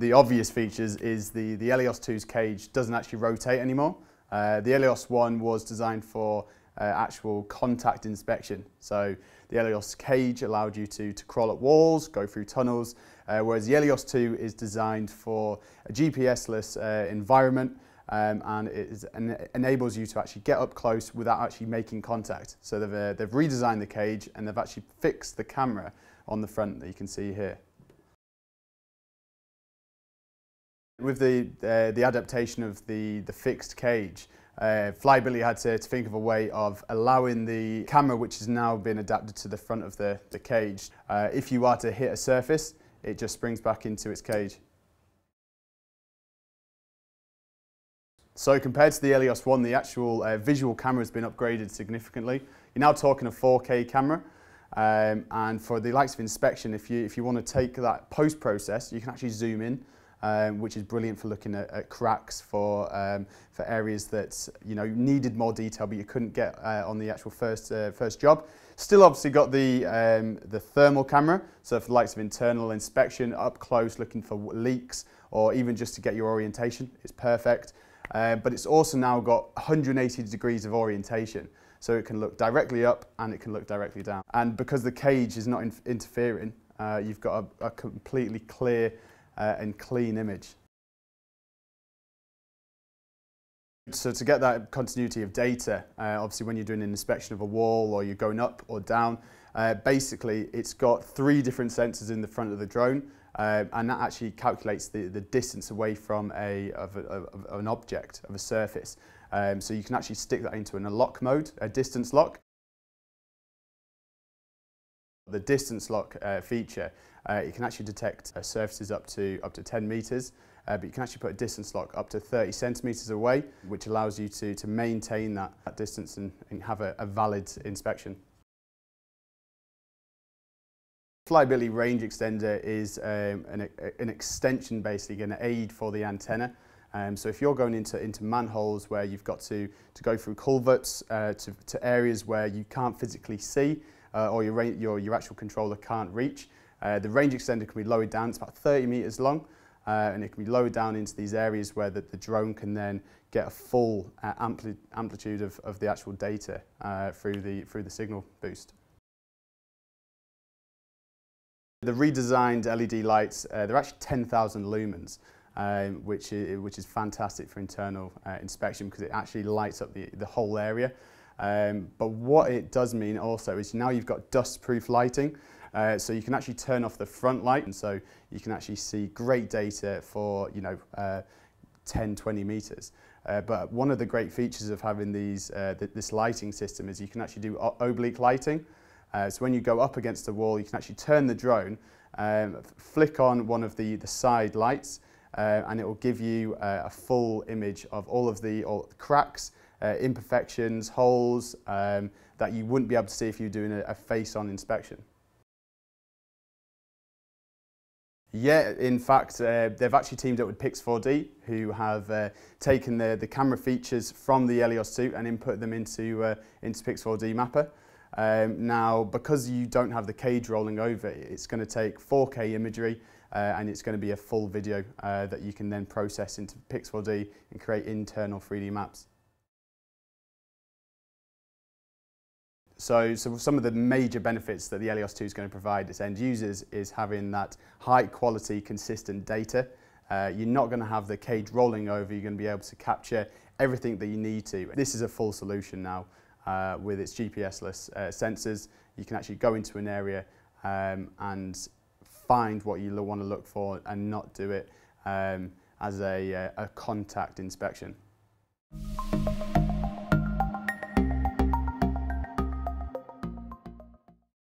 The obvious features is the, the Elios 2's cage doesn't actually rotate anymore. Uh, the Elios 1 was designed for uh, actual contact inspection. So the Elios cage allowed you to, to crawl up walls, go through tunnels, uh, whereas the Elios 2 is designed for a GPS-less uh, environment um, and it en enables you to actually get up close without actually making contact. So they've, uh, they've redesigned the cage and they've actually fixed the camera on the front that you can see here. With the, uh, the adaptation of the, the fixed cage, uh, Flyability had to, to, think of a way of allowing the camera, which has now been adapted to the front of the, the cage, uh, if you are to hit a surface, it just springs back into its cage. So compared to the Elios 1, the actual uh, visual camera has been upgraded significantly. You're now talking a 4K camera. Um, and for the likes of inspection, if you, if you want to take that post-process, you can actually zoom in, um, which is brilliant for looking at, at cracks, for, um, for areas that you know needed more detail, but you couldn't get uh, on the actual first, uh, first job. Still obviously got the, um, the thermal camera, so for the likes of internal inspection, up close, looking for leaks, or even just to get your orientation, it's perfect. Uh, but it's also now got 180 degrees of orientation. So it can look directly up and it can look directly down. And because the cage is not in interfering, uh, you've got a, a completely clear uh, and clean image. So to get that continuity of data, uh, obviously when you're doing an inspection of a wall or you're going up or down, uh, basically it's got three different sensors in the front of the drone uh, and that actually calculates the, the distance away from a, of, a, of an object, of a surface. Um, so you can actually stick that into an a lock mode, a distance lock. The distance lock uh, feature, uh, you can actually detect uh, surfaces up to, up to 10 metres, uh, but you can actually put a distance lock up to 30 centimetres away, which allows you to, to maintain that, that distance and, and have a, a valid inspection. Flyability range extender is um, an, an extension basically, an aid for the antenna. Um, so if you're going into, into manholes where you've got to, to go through culverts uh, to, to areas where you can't physically see uh, or your, your, your actual controller can't reach, uh, the range extender can be lowered down, it's about 30 metres long, uh, and it can be lowered down into these areas where the, the drone can then get a full uh, ampli amplitude of, of the actual data uh, through, the, through the signal boost. The redesigned LED lights, uh, they're actually 10,000 lumens, um, which, is, which is fantastic for internal uh, inspection because it actually lights up the, the whole area. Um, but what it does mean also is now you've got dust-proof lighting, uh, so you can actually turn off the front light and so you can actually see great data for, you know, uh, 10, 20 meters. Uh, but one of the great features of having these, uh, th this lighting system is you can actually do oblique lighting. Uh, so when you go up against the wall, you can actually turn the drone, um, flick on one of the, the side lights, uh, and it will give you uh, a full image of all of the, all the cracks, uh, imperfections, holes um, that you wouldn't be able to see if you were doing a, a face-on inspection. Yeah, in fact, uh, they've actually teamed up with Pix4D, who have uh, taken the, the camera features from the Elios 2 and input them into, uh, into Pix4D Mapper. Um, now, because you don't have the cage rolling over, it's going to take 4K imagery uh, and it's going to be a full video uh, that you can then process into Pix4D and create internal 3D maps. So, so some of the major benefits that the Elios 2 is going to provide its end users is having that high quality, consistent data. Uh, you're not going to have the cage rolling over, you're going to be able to capture everything that you need to. This is a full solution now uh, with its GPS-less uh, sensors. You can actually go into an area um, and find what you want to look for and not do it um, as a, uh, a contact inspection.